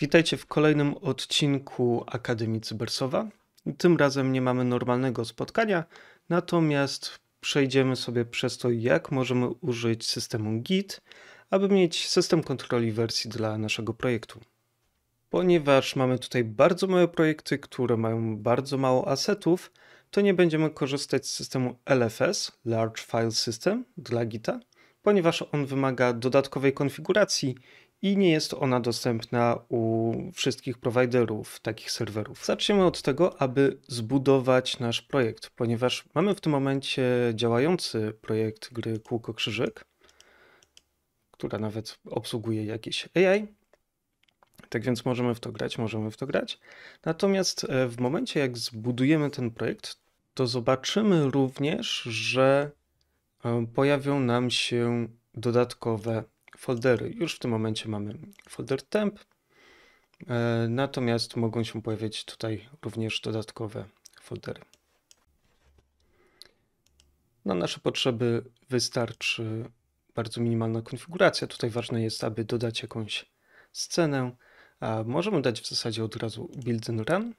Witajcie w kolejnym odcinku Akademii Cybersowa. Tym razem nie mamy normalnego spotkania, natomiast przejdziemy sobie przez to, jak możemy użyć systemu Git, aby mieć system kontroli wersji dla naszego projektu. Ponieważ mamy tutaj bardzo małe projekty, które mają bardzo mało asetów, to nie będziemy korzystać z systemu LFS, Large File System, dla Gita, ponieważ on wymaga dodatkowej konfiguracji i nie jest ona dostępna u wszystkich prowajderów takich serwerów. Zaczniemy od tego, aby zbudować nasz projekt, ponieważ mamy w tym momencie działający projekt gry Kółko Krzyżyk, która nawet obsługuje jakieś AI. Tak więc możemy w to grać, możemy w to grać. Natomiast e, w momencie, jak zbudujemy ten projekt, to zobaczymy również, że e, pojawią nam się dodatkowe foldery. Już w tym momencie mamy folder temp, e, natomiast mogą się pojawiać tutaj również dodatkowe foldery. Na nasze potrzeby wystarczy bardzo minimalna konfiguracja. Tutaj ważne jest, aby dodać jakąś scenę. Możemy dać w zasadzie od razu build and run.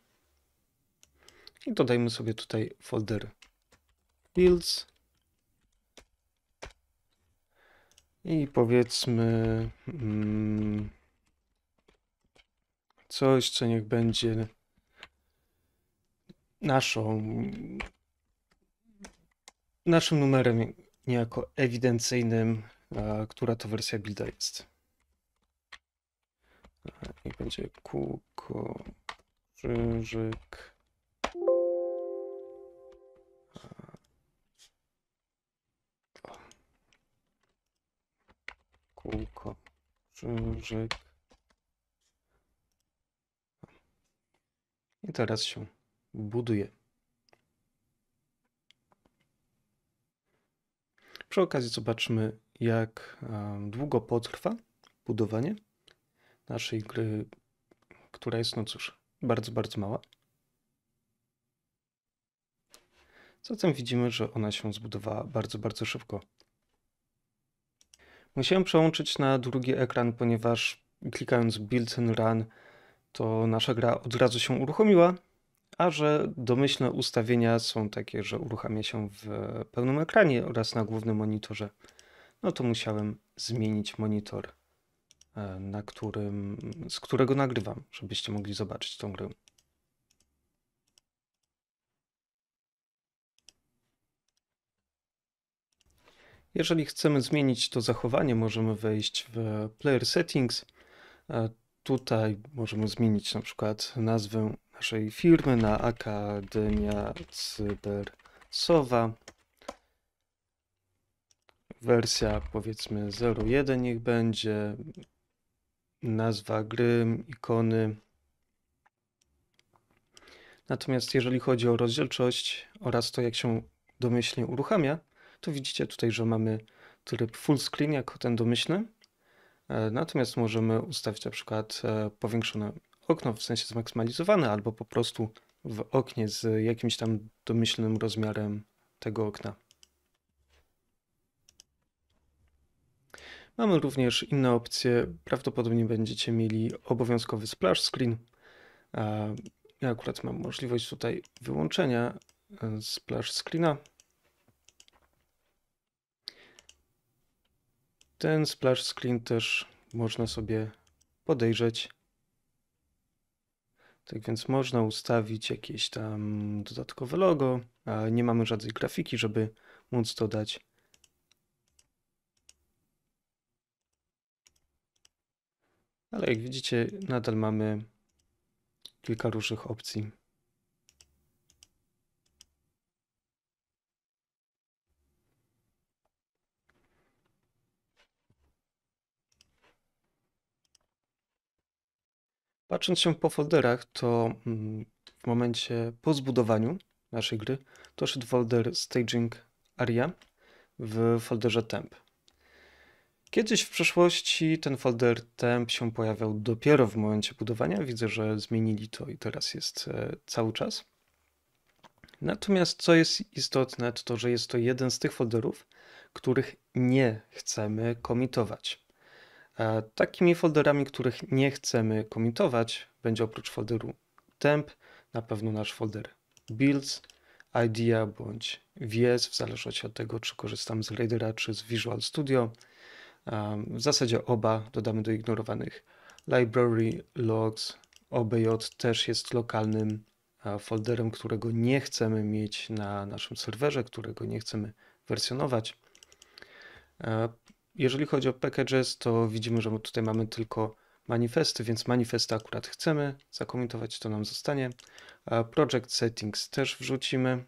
I dodajmy sobie tutaj folder builds I powiedzmy mm, coś, co niech będzie naszą naszym numerem niejako ewidencyjnym, a, która to wersja builda jest. Niech będzie kółko, krzyżyk, kółko, krzyżyk. I teraz się buduje. Przy okazji zobaczmy, jak długo potrwa budowanie naszej gry, która jest, no cóż, bardzo, bardzo mała. Zatem widzimy, że ona się zbudowała bardzo, bardzo szybko. Musiałem przełączyć na drugi ekran, ponieważ klikając Build and Run, to nasza gra od razu się uruchomiła, a że domyślne ustawienia są takie, że uruchamia się w pełnym ekranie oraz na głównym monitorze, no to musiałem zmienić monitor, e, na którym, z którego nagrywam, żebyście mogli zobaczyć tą grę. Jeżeli chcemy zmienić to zachowanie, możemy wejść w Player Settings. Tutaj możemy zmienić na przykład nazwę naszej firmy na Akademia Cybersowa. Wersja powiedzmy 01 niech będzie. Nazwa gry, ikony. Natomiast jeżeli chodzi o rozdzielczość oraz to jak się domyślnie uruchamia, to widzicie tutaj, że mamy tryb full screen jako ten domyślny. E, natomiast możemy ustawić na przykład e, powiększone okno, w sensie zmaksymalizowane, albo po prostu w oknie z jakimś tam domyślnym rozmiarem tego okna. Mamy również inne opcje. Prawdopodobnie będziecie mieli obowiązkowy splash screen. Ja akurat mam możliwość tutaj wyłączenia e, splash screena. Ten splash screen też można sobie podejrzeć. Tak więc można ustawić jakieś tam dodatkowe logo, nie mamy żadnej grafiki, żeby móc dodać. Ale jak widzicie, nadal mamy kilka różnych opcji. Patrząc się po folderach, to mm, w momencie po zbudowaniu naszej gry doszedł folder Staging Area w folderze temp. Kiedyś w przeszłości ten folder temp się pojawiał dopiero w momencie budowania. Widzę, że zmienili to i teraz jest e, cały czas. Natomiast co jest istotne, to to, że jest to jeden z tych folderów, których nie chcemy komitować. Takimi folderami, których nie chcemy komitować, będzie oprócz folderu temp na pewno nasz folder builds, idea bądź vs, w zależności od tego, czy korzystam z Raidera, czy z Visual Studio. W zasadzie oba dodamy do ignorowanych. Library, logs, OBJ też jest lokalnym folderem, którego nie chcemy mieć na naszym serwerze, którego nie chcemy wersjonować. Jeżeli chodzi o packages, to widzimy, że tutaj mamy tylko manifesty, więc manifesty akurat chcemy zakomentować, to nam zostanie. Project settings też wrzucimy.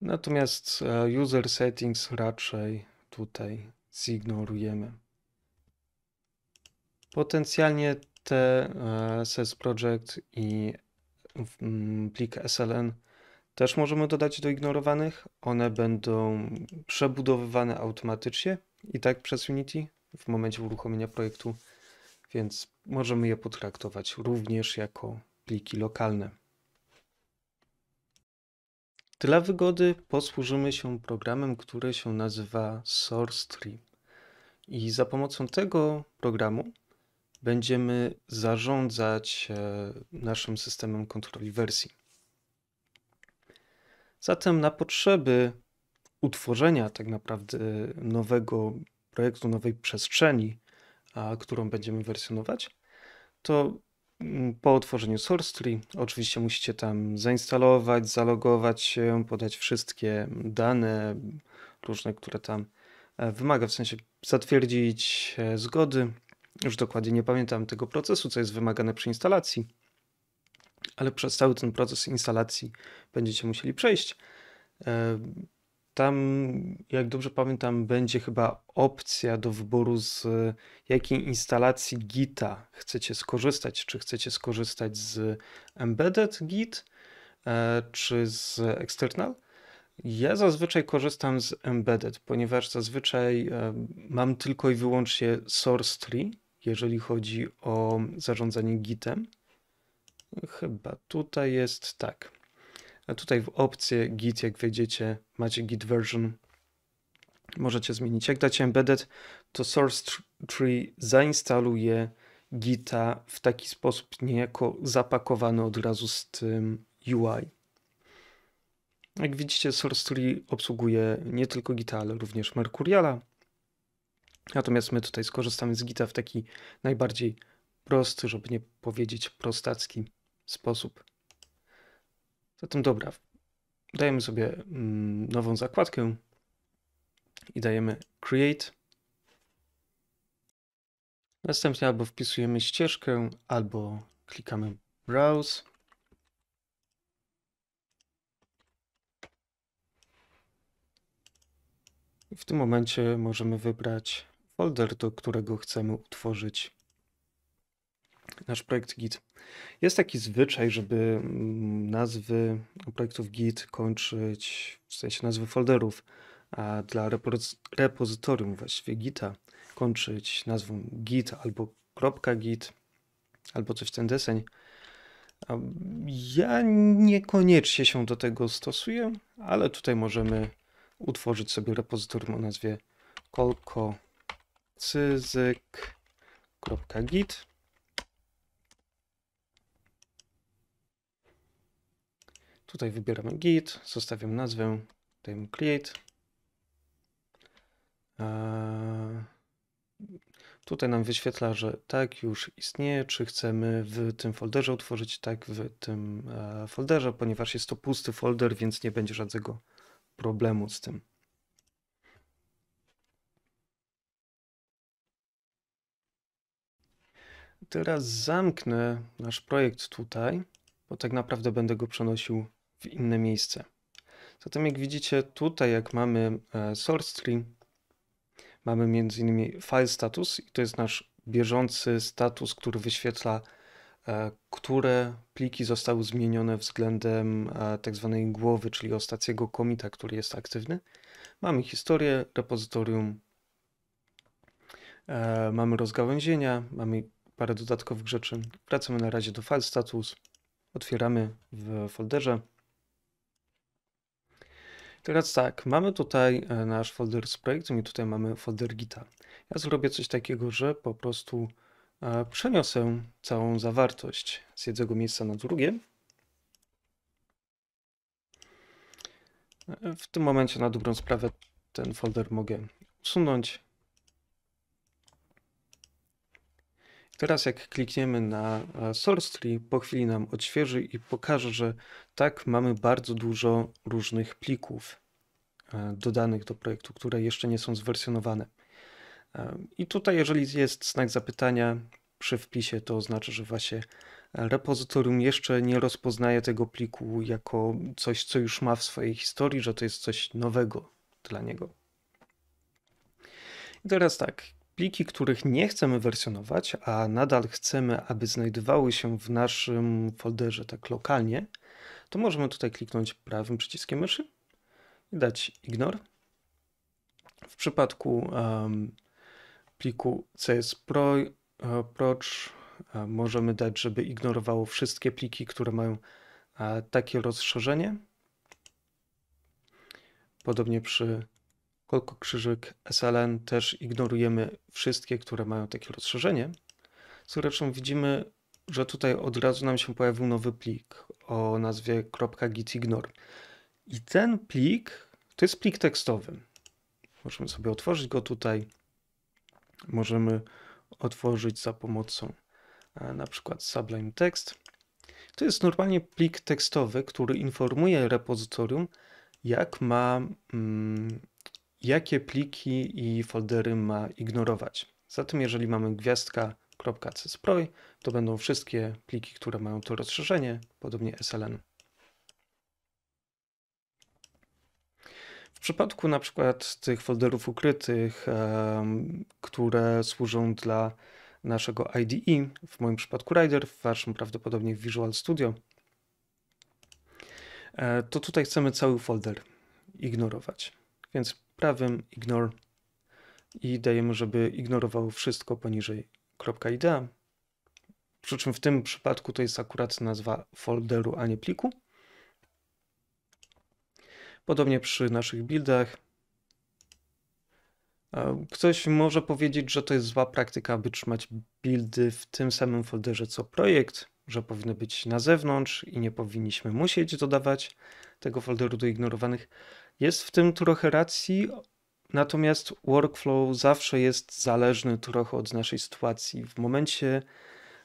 Natomiast e, user settings raczej tutaj zignorujemy. Potencjalnie te e, Project i plik SLN też możemy dodać do ignorowanych. One będą przebudowywane automatycznie i tak przez Unity w momencie uruchomienia projektu, więc możemy je potraktować również jako pliki lokalne. Dla wygody posłużymy się programem, który się nazywa SourceTree. I za pomocą tego programu będziemy zarządzać e, naszym systemem kontroli wersji. Zatem na potrzeby utworzenia tak naprawdę nowego projektu, nowej przestrzeni, a, którą będziemy wersjonować, to mm, po otworzeniu SourceTree oczywiście musicie tam zainstalować, zalogować się, podać wszystkie dane różne, które tam e, wymaga, w sensie zatwierdzić e, zgody. Już dokładnie nie pamiętam tego procesu, co jest wymagane przy instalacji ale przez cały ten proces instalacji będziecie musieli przejść. E, tam, jak dobrze pamiętam, będzie chyba opcja do wyboru z jakiej instalacji Gita chcecie skorzystać. Czy chcecie skorzystać z Embedded Git, e, czy z External. Ja zazwyczaj korzystam z Embedded, ponieważ zazwyczaj e, mam tylko i wyłącznie source tree, jeżeli chodzi o zarządzanie Gitem. Chyba tutaj jest tak. A tutaj w opcję git, jak wejdziecie, macie git version. Możecie zmienić. Jak dacie embedded, to source tree zainstaluje gita w taki sposób niejako zapakowany od razu z tym UI. Jak widzicie, source tree obsługuje nie tylko gita, ale również Mercuriala. Natomiast my tutaj skorzystamy z gita w taki najbardziej prosty, żeby nie powiedzieć prostacki sposób. Zatem dobra, dajemy sobie mm, nową zakładkę i dajemy create. Następnie albo wpisujemy ścieżkę, albo klikamy browse. I w tym momencie możemy wybrać folder, do którego chcemy utworzyć nasz projekt Git. Jest taki zwyczaj, żeby mm, nazwy projektów Git kończyć, w sensie nazwy folderów, a dla repozytorium właściwie Gita kończyć nazwą git albo .git albo coś w ten deseń. Ja niekoniecznie się do tego stosuję, ale tutaj możemy utworzyć sobie repozytorium o nazwie kolkocyzyk.git Tutaj wybieramy git, zostawiam nazwę, dajemy create. Tutaj nam wyświetla, że tak już istnieje, czy chcemy w tym folderze utworzyć tak w tym e, folderze, ponieważ jest to pusty folder, więc nie będzie żadnego problemu z tym. Teraz zamknę nasz projekt tutaj, bo tak naprawdę będę go przenosił w inne miejsce. Zatem jak widzicie tutaj, jak mamy e, source tree, mamy m.in. file status i to jest nasz bieżący status, który wyświetla, e, które pliki zostały zmienione względem e, tak zwanej głowy, czyli ostatniego komita, który jest aktywny. Mamy historię, repozytorium, mamy rozgałęzienia, mamy parę dodatkowych rzeczy. Wracamy na razie do file status, otwieramy w folderze Teraz tak, mamy tutaj e, nasz folder z projektem i tutaj mamy folder Gita. Ja zrobię coś takiego, że po prostu e, przeniosę całą zawartość z jednego miejsca na drugie. E, w tym momencie na dobrą sprawę ten folder mogę usunąć. Teraz jak klikniemy na source tree, po chwili nam odświeży i pokaże, że tak, mamy bardzo dużo różnych plików e, dodanych do projektu, które jeszcze nie są zwersjonowane. E, I tutaj, jeżeli jest znak zapytania przy wpisie, to oznacza, że właśnie repozytorium jeszcze nie rozpoznaje tego pliku jako coś, co już ma w swojej historii, że to jest coś nowego dla niego. I teraz tak, pliki, których nie chcemy wersjonować, a nadal chcemy, aby znajdowały się w naszym folderze tak lokalnie, to możemy tutaj kliknąć prawym przyciskiem myszy i dać ignore. W przypadku um, pliku CS Pro, uh, Proch uh, możemy dać, żeby ignorowało wszystkie pliki, które mają uh, takie rozszerzenie. Podobnie przy Kolko krzyżyk SLN też ignorujemy wszystkie, które mają takie rozszerzenie. Zresztą widzimy, że tutaj od razu nam się pojawił nowy plik o nazwie .gitignore. I ten plik to jest plik tekstowy. Możemy sobie otworzyć go tutaj. Możemy otworzyć za pomocą e, na przykład Sublime Text. To jest normalnie plik tekstowy, który informuje repozytorium, jak ma mm, jakie pliki i foldery ma ignorować. Zatem jeżeli mamy gwiazdka.csproj, to będą wszystkie pliki, które mają to rozszerzenie, podobnie SLN. W przypadku na przykład tych folderów ukrytych, które służą dla naszego IDE, w moim przypadku Rider, w waszym prawdopodobnie Visual Studio, e, to tutaj chcemy cały folder ignorować. Więc prawym ignore i dajemy, żeby ignorowało wszystko poniżej .idea. Przy czym w tym przypadku to jest akurat nazwa folderu, a nie pliku. Podobnie przy naszych buildach. Ktoś może powiedzieć, że to jest zła praktyka, aby trzymać buildy w tym samym folderze co projekt, że powinny być na zewnątrz i nie powinniśmy musieć dodawać tego folderu do ignorowanych. Jest w tym trochę racji, natomiast workflow zawsze jest zależny trochę od naszej sytuacji. W momencie,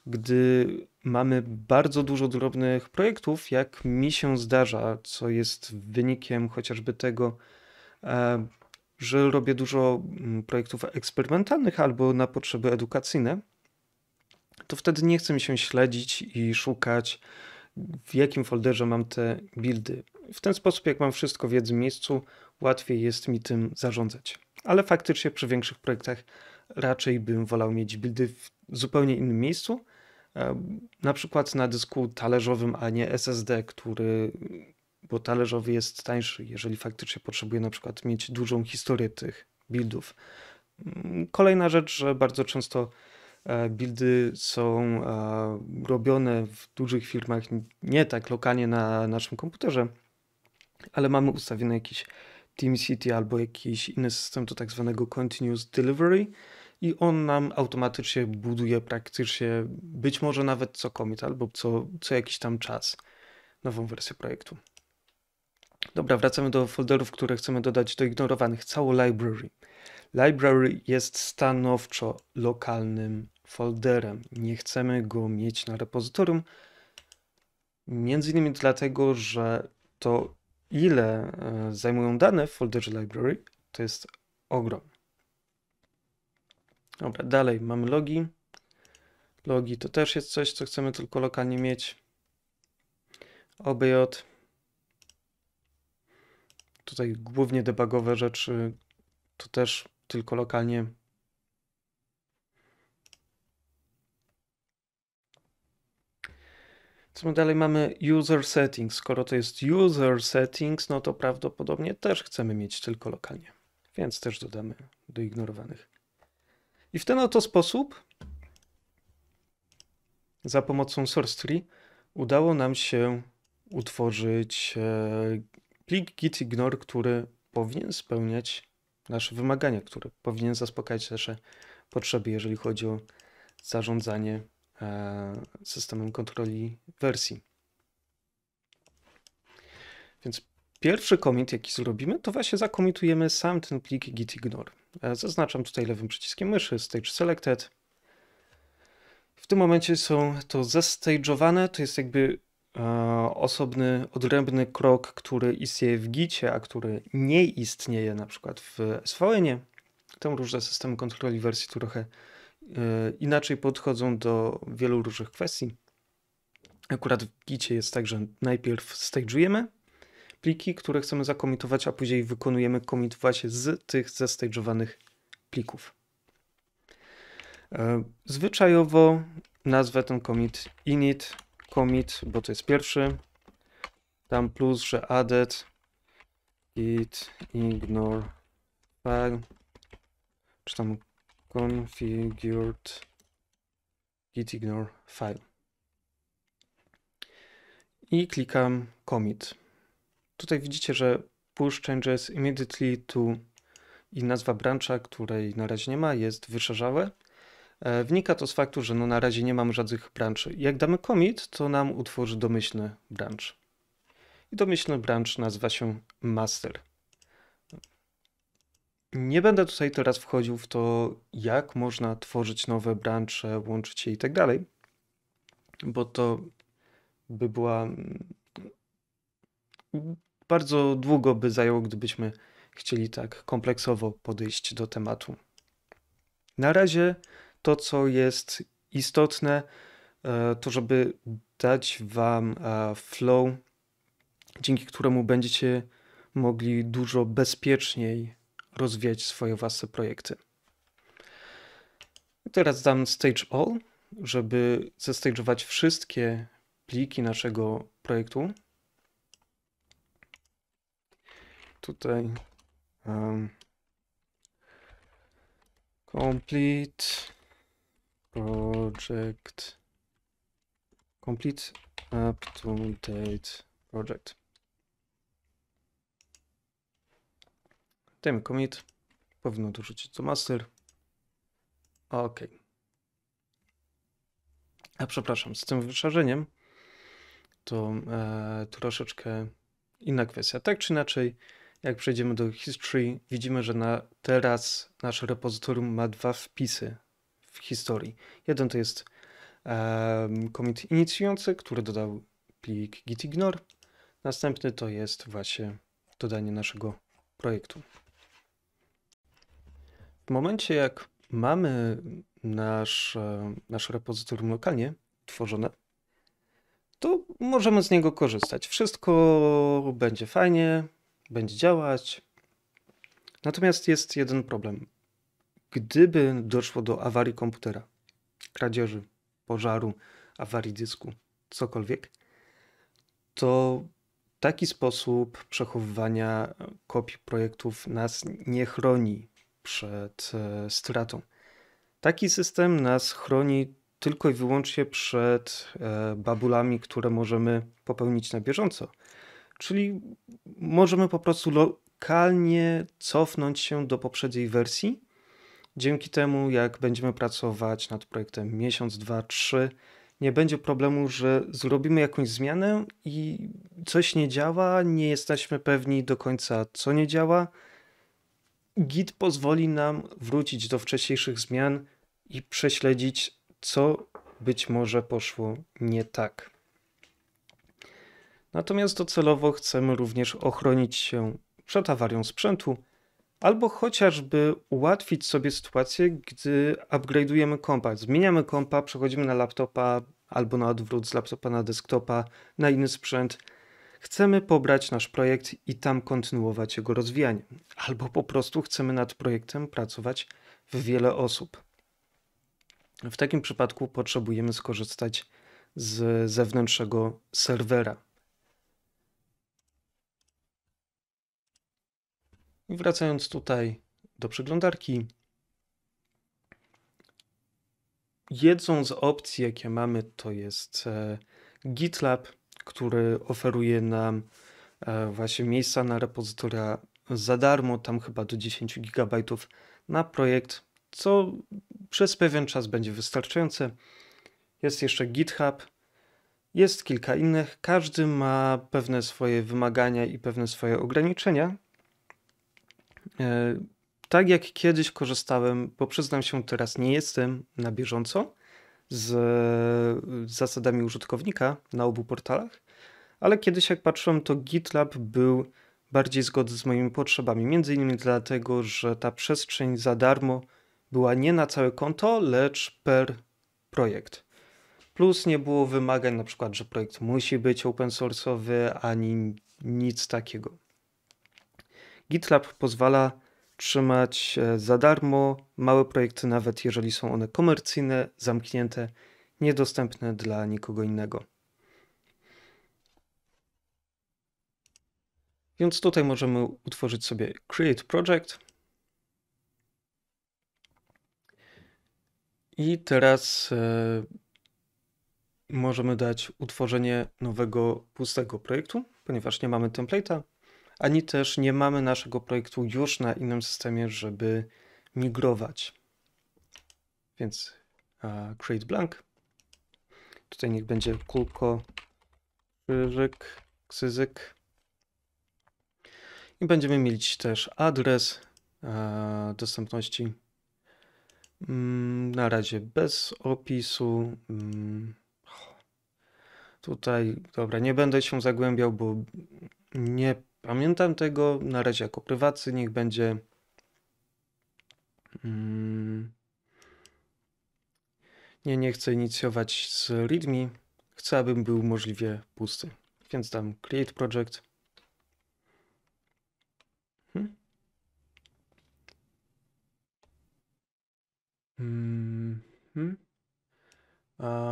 gdy mamy bardzo dużo drobnych projektów, jak mi się zdarza, co jest wynikiem chociażby tego, e, że robię dużo mm, projektów eksperymentalnych albo na potrzeby edukacyjne, to wtedy nie chcę mi się śledzić i szukać, w jakim folderze mam te buildy. W ten sposób, jak mam wszystko w jednym miejscu, łatwiej jest mi tym zarządzać. Ale faktycznie przy większych projektach raczej bym wolał mieć buildy w zupełnie innym miejscu, e, na przykład na dysku talerzowym, a nie SSD, który, bo talerzowy jest tańszy, jeżeli faktycznie potrzebuję na przykład mieć dużą historię tych buildów. Mm, kolejna rzecz, że bardzo często e, buildy są e, robione w dużych firmach nie tak lokalnie na naszym komputerze, ale mamy ustawiony jakiś TeamCity albo jakiś inny system do tak zwanego Continuous Delivery i on nam automatycznie buduje praktycznie być może nawet co commit albo co, co jakiś tam czas nową wersję projektu. Dobra, wracamy do folderów, które chcemy dodać do ignorowanych. Cało library. Library jest stanowczo lokalnym folderem. Nie chcemy go mieć na repozytorium. Między innymi dlatego, że to ile e, zajmują dane w folderze library, to jest ogrom. Dobra, dalej mamy logi. Logi to też jest coś, co chcemy tylko lokalnie mieć. OBJ. Tutaj głównie debugowe rzeczy to też tylko lokalnie Co my dalej mamy? User settings. Skoro to jest user settings, no to prawdopodobnie też chcemy mieć tylko lokalnie. Więc też dodamy do ignorowanych. I w ten oto sposób za pomocą source tree udało nam się utworzyć e, plik gitignore, który powinien spełniać nasze wymagania, który powinien zaspokajać nasze potrzeby, jeżeli chodzi o zarządzanie systemem kontroli wersji. Więc pierwszy commit, jaki zrobimy, to właśnie zakomitujemy sam ten plik gitignore. E, zaznaczam tutaj lewym przyciskiem myszy stage selected. W tym momencie są to zestage'owane, to jest jakby e, osobny, odrębny krok, który istnieje w Gicie, a który nie istnieje na przykład w SVN-ie. Tam różne systemy kontroli wersji trochę e, inaczej podchodzą do wielu różnych kwestii. Akurat w Gicie jest tak, że najpierw stage'ujemy pliki, które chcemy zakomitować, a później wykonujemy commit właśnie z tych zestage'owanych plików. E, zwyczajowo nazwę ten commit init commit, bo to jest pierwszy. Tam plus, że added git ignore file, czy tam configured git ignore file. I klikam commit. Tutaj widzicie, że push changes immediately to i nazwa brancha, której na razie nie ma, jest wyszarzałe. E, wynika to z faktu, że no na razie nie mam żadnych branży. Jak damy commit, to nam utworzy domyślny branch. I domyślny branch nazywa się master. Nie będę tutaj teraz wchodził w to, jak można tworzyć nowe brancze, łączyć je i tak dalej, bo to by była. Bardzo długo by zajęło, gdybyśmy chcieli tak kompleksowo podejść do tematu. Na razie to, co jest istotne, e, to żeby dać Wam e, flow, dzięki któremu będziecie mogli dużo bezpieczniej rozwijać swoje własne projekty. Teraz dam stage all, żeby zestage'ować wszystkie pliki naszego projektu. Tutaj um, complete project complete up to date project. Dajmy commit. Powinno dorzucić to master. Ok. A przepraszam, z tym wyszarzeniem to e, troszeczkę inna kwestia. Tak czy inaczej, jak przejdziemy do history, widzimy, że na teraz nasze repozytorium ma dwa wpisy w historii. Jeden to jest um, commit inicjujący, który dodał plik gitignore. Następny to jest właśnie dodanie naszego projektu. W momencie, jak mamy nasz, e, nasz repozytorium lokalnie tworzone, to możemy z niego korzystać. Wszystko będzie fajnie, będzie działać. Natomiast jest jeden problem. Gdyby doszło do awarii komputera, kradzieży, pożaru, awarii dysku, cokolwiek, to taki sposób przechowywania kopii projektów nas nie chroni przed e, stratą. Taki system nas chroni tylko i wyłącznie przed e, babulami, które możemy popełnić na bieżąco. Czyli możemy po prostu lokalnie cofnąć się do poprzedniej wersji. Dzięki temu, jak będziemy pracować nad projektem miesiąc, dwa, trzy, nie będzie problemu, że zrobimy jakąś zmianę i coś nie działa, nie jesteśmy pewni do końca, co nie działa. Git pozwoli nam wrócić do wcześniejszych zmian i prześledzić, co być może poszło nie tak. Natomiast docelowo chcemy również ochronić się przed awarią sprzętu, albo chociażby ułatwić sobie sytuację, gdy upgrade'ujemy kompa. Zmieniamy kompa, przechodzimy na laptopa albo na odwrót z laptopa na desktopa, na inny sprzęt. Chcemy pobrać nasz projekt i tam kontynuować jego rozwijanie. Albo po prostu chcemy nad projektem pracować w wiele osób. W takim przypadku potrzebujemy skorzystać z zewnętrznego serwera. I wracając tutaj do przeglądarki, jedną z opcji, jakie mamy, to jest e, GitLab, który oferuje nam e, właśnie miejsca na repozytoria za darmo, tam chyba do 10 GB na projekt, co przez pewien czas będzie wystarczające. Jest jeszcze GitHub, jest kilka innych. Każdy ma pewne swoje wymagania i pewne swoje ograniczenia. E, tak jak kiedyś korzystałem, bo przyznam się, teraz nie jestem na bieżąco z zasadami użytkownika na obu portalach, ale kiedyś jak patrzyłem, to GitLab był bardziej zgodny z moimi potrzebami. Między innymi dlatego, że ta przestrzeń za darmo była nie na całe konto, lecz per projekt. Plus nie było wymagań, na przykład, że projekt musi być open source'owy, ani nic takiego. GitLab pozwala trzymać e, za darmo małe projekty, nawet jeżeli są one komercyjne, zamknięte, niedostępne dla nikogo innego. Więc tutaj możemy utworzyć sobie Create Project. I teraz e, możemy dać utworzenie nowego pustego projektu, ponieważ nie mamy template'a, ani też nie mamy naszego projektu już na innym systemie, żeby migrować. Więc uh, create blank. Tutaj niech będzie kulko, krzyżyk, ksyzyk. I będziemy mieć też adres uh, dostępności. Mm, na razie bez opisu. Mm, tutaj, dobra, nie będę się zagłębiał, bo nie Pamiętam tego na razie jako prywatny, niech będzie. Mm, nie, nie chcę inicjować z readme. Chcę, abym był możliwie pusty. Więc dam create project. Hmm. Hmm.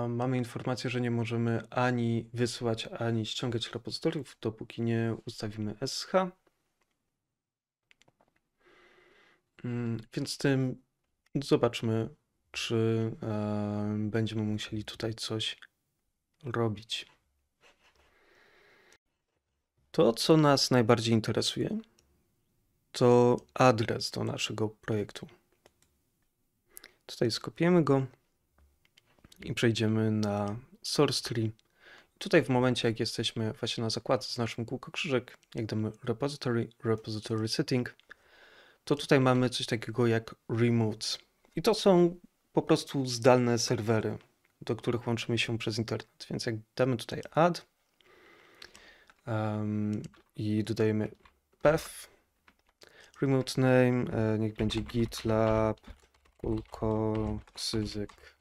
Mamy informację, że nie możemy ani wysyłać, ani ściągać repozytoriów, dopóki nie ustawimy SH. Mm, więc tym zobaczmy, czy będziemy musieli tutaj coś robić. To, co nas najbardziej interesuje, to adres do naszego projektu. Tutaj skopiemy go i przejdziemy na source tree. Tutaj w momencie, jak jesteśmy właśnie na zakładce z naszym kółko krzyżek, jak damy repository, repository setting, to tutaj mamy coś takiego jak remotes. I to są po prostu zdalne serwery, do których łączymy się przez internet. Więc jak damy tutaj add um, i dodajemy path, remote name, e, niech będzie gitlab, kulko, ksyzyk,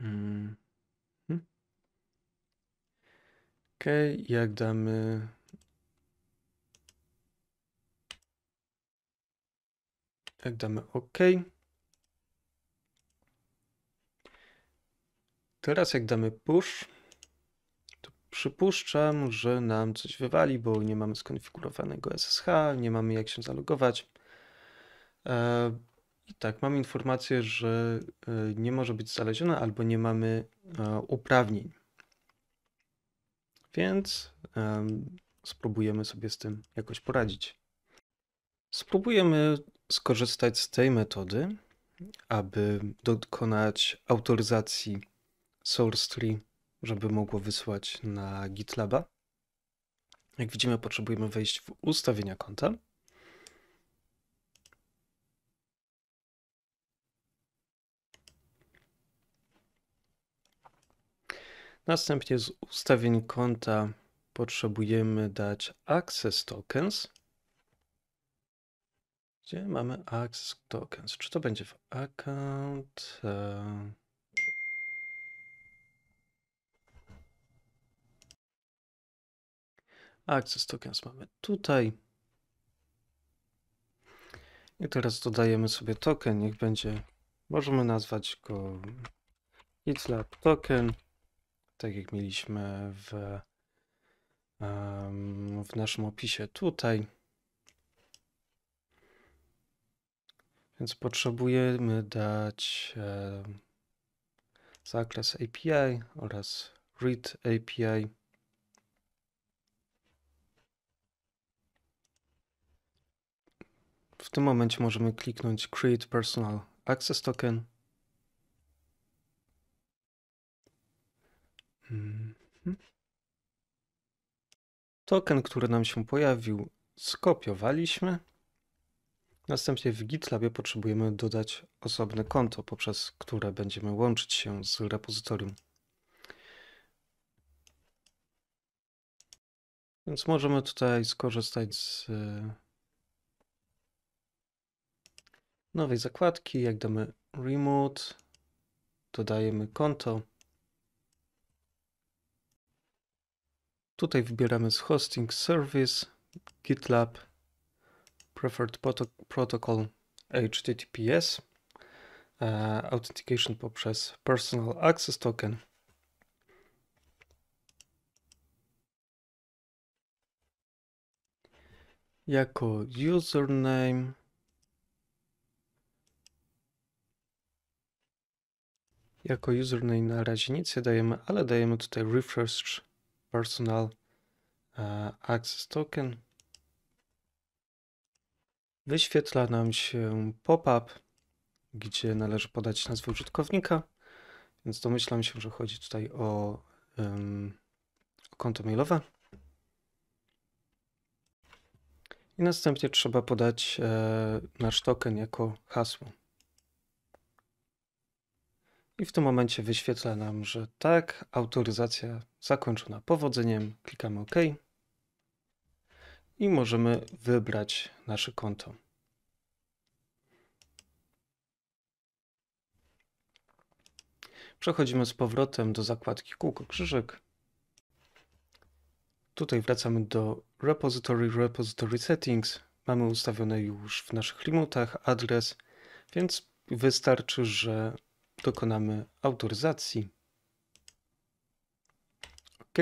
Hmm. Ok, jak damy. Jak damy OK. Teraz jak damy push, to przypuszczam, że nam coś wywali, bo nie mamy skonfigurowanego SSH, nie mamy jak się zalogować. Tak, mamy informację, że e, nie może być znaleziona albo nie mamy e, uprawnień. Więc spróbujemy sobie z tym jakoś poradzić. Spróbujemy skorzystać z tej metody, aby dokonać autoryzacji source tree, żeby mogło wysłać na GitLaba. Jak widzimy, potrzebujemy wejść w ustawienia konta. Następnie z ustawień konta potrzebujemy dać access tokens. Gdzie mamy access tokens? Czy to będzie w account? E, access tokens mamy tutaj. I teraz dodajemy sobie token. Niech będzie, możemy nazwać go GitLab token tak jak mieliśmy w, w naszym opisie tutaj. Więc potrzebujemy dać zakres API oraz read API. W tym momencie możemy kliknąć Create Personal Access Token. Mhm. Token, który nam się pojawił, skopiowaliśmy. Następnie w GitLabie potrzebujemy dodać osobne konto, poprzez które będziemy łączyć się z repozytorium. Więc możemy tutaj skorzystać z e, nowej zakładki. Jak damy remote, dodajemy konto. Tutaj wybieramy z hosting service, GitLab, preferred protocol HTTPS, uh, authentication poprzez personal access token. Jako username jako username na razie nic nie dajemy, ale dajemy tutaj refresh personal uh, access token. Wyświetla nam się pop-up, gdzie należy podać nazwę użytkownika, więc domyślam się, że chodzi tutaj o, um, konto mailowe. I następnie trzeba podać e, nasz token jako hasło. I w tym momencie wyświetla nam, że tak, autoryzacja zakończona powodzeniem. Klikamy OK. I możemy wybrać nasze konto. Przechodzimy z powrotem do zakładki kółko krzyżyk. Tutaj wracamy do Repository, Repository Settings. Mamy ustawione już w naszych remote'ach adres, więc wystarczy, że dokonamy autoryzacji. OK.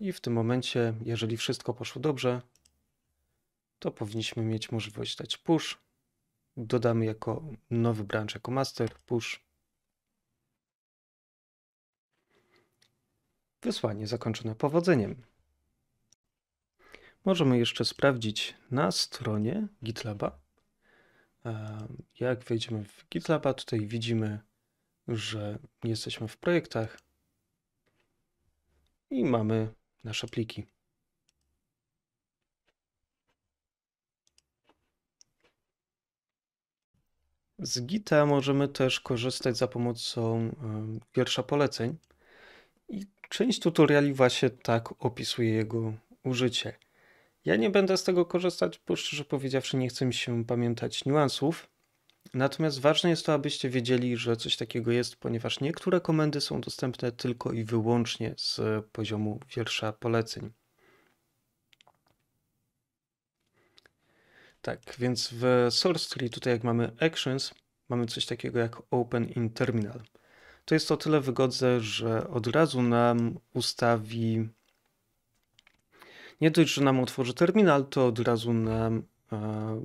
I w tym momencie, jeżeli wszystko poszło dobrze, to powinniśmy mieć możliwość dać push. Dodamy jako nowy branch, jako master, push. Wysłanie zakończone powodzeniem. Możemy jeszcze sprawdzić na stronie GitLaba. Jak wejdziemy w GitLaba, tutaj widzimy, że jesteśmy w projektach i mamy nasze pliki. Z Gita możemy też korzystać za pomocą wiersza poleceń. I część tutoriali właśnie tak opisuje jego użycie. Ja nie będę z tego korzystać, bo szczerze powiedziawszy nie chcę mi się pamiętać niuansów. Natomiast ważne jest to, abyście wiedzieli, że coś takiego jest, ponieważ niektóre komendy są dostępne tylko i wyłącznie z poziomu wiersza poleceń. Tak, więc w source tutaj jak mamy actions, mamy coś takiego jak open in terminal. To jest o tyle wygodne, że od razu nam ustawi nie dość, że nam otworzy terminal, to od razu nam e,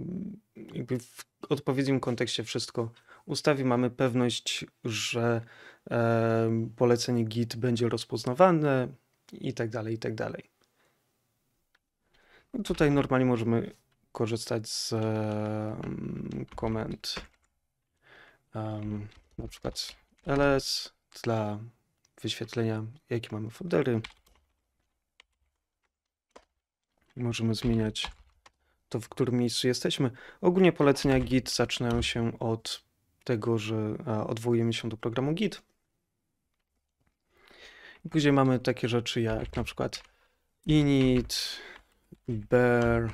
jakby w odpowiednim kontekście wszystko ustawi. Mamy pewność, że e, polecenie git będzie rozpoznawane i tak dalej, i tak dalej. No tutaj normalnie możemy korzystać z um, komend um, na przykład ls dla wyświetlenia, jakie mamy foldery. Możemy zmieniać to, w którym miejscu jesteśmy. Ogólnie polecenia Git zaczynają się od tego, że odwołujemy się do programu Git. Później mamy takie rzeczy jak na przykład init, bear,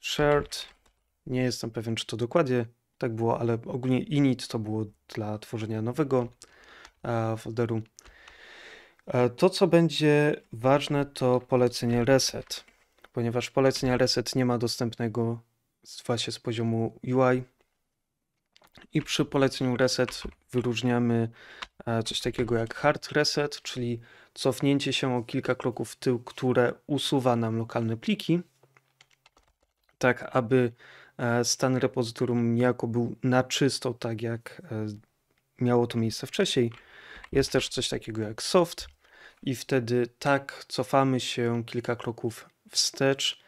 shared. Nie jestem pewien, czy to dokładnie tak było, ale ogólnie init to było dla tworzenia nowego folderu. To, co będzie ważne, to polecenie reset ponieważ polecenia reset nie ma dostępnego właśnie z poziomu UI. I przy poleceniu reset wyróżniamy e, coś takiego jak hard reset, czyli cofnięcie się o kilka kroków w tył, które usuwa nam lokalne pliki, tak aby e, stan repozytorium niejako był na czysto, tak jak e, miało to miejsce wcześniej. Jest też coś takiego jak soft i wtedy tak cofamy się kilka kroków wstecz,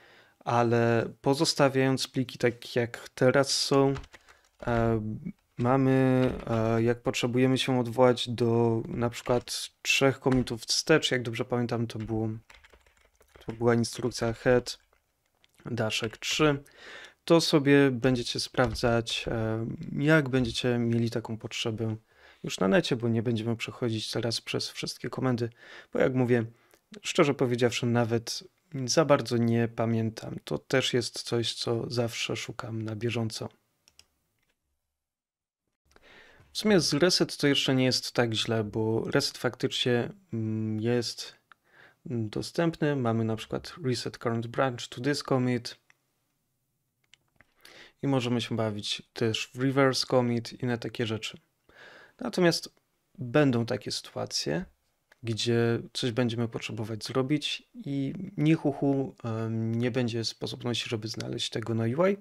ale pozostawiając pliki tak jak teraz są, e, mamy, e, jak potrzebujemy się odwołać do na przykład trzech komitów wstecz, jak dobrze pamiętam, to, było, to była instrukcja head daszek 3, to sobie będziecie sprawdzać, e, jak będziecie mieli taką potrzebę już na necie, bo nie będziemy przechodzić teraz przez wszystkie komendy, bo jak mówię, szczerze powiedziawszy, nawet za bardzo nie pamiętam. To też jest coś, co zawsze szukam na bieżąco. W sumie z reset to jeszcze nie jest tak źle, bo reset faktycznie mm, jest dostępny. Mamy na przykład reset current branch to this commit i możemy się bawić też w reverse commit i na takie rzeczy. Natomiast będą takie sytuacje, gdzie coś będziemy potrzebować zrobić i nichuchu nie będzie sposobności, żeby znaleźć tego na UI.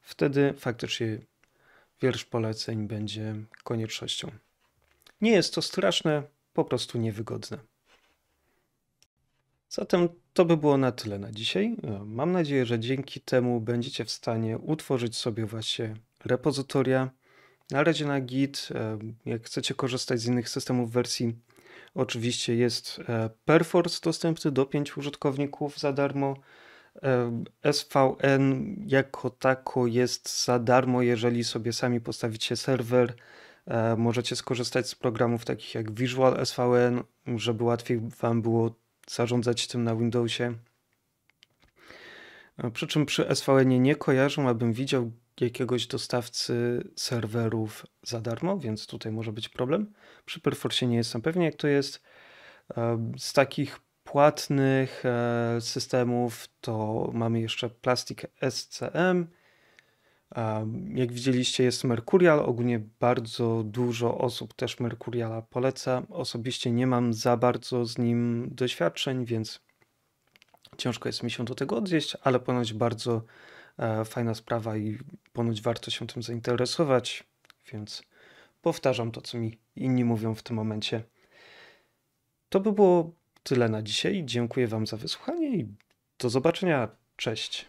Wtedy faktycznie wiersz poleceń będzie koniecznością. Nie jest to straszne, po prostu niewygodne. Zatem to by było na tyle na dzisiaj. Mam nadzieję, że dzięki temu będziecie w stanie utworzyć sobie właśnie repozytoria. Na razie na Git, jak chcecie korzystać z innych systemów wersji, oczywiście jest e, Perforce dostępny do 5 użytkowników za darmo. SVN jako tako jest za darmo, jeżeli sobie sami postawicie serwer. E, możecie skorzystać z programów takich jak Visual SVN, żeby łatwiej Wam było zarządzać tym na Windowsie. E, przy czym przy SVN nie kojarzę, abym widział jakiegoś dostawcy serwerów za darmo, więc tutaj może być problem. Przy Perforce nie jestem pewien, jak to jest. Z takich płatnych e, systemów to mamy jeszcze Plastic SCM. Jak widzieliście, jest Mercurial. Ogólnie bardzo dużo osób też Mercuriala poleca. Osobiście nie mam za bardzo z nim doświadczeń, więc ciężko jest mi się do tego odnieść, ale ponoć bardzo fajna sprawa i ponoć warto się tym zainteresować, więc powtarzam to, co mi inni mówią w tym momencie. To by było tyle na dzisiaj. Dziękuję Wam za wysłuchanie i do zobaczenia. Cześć.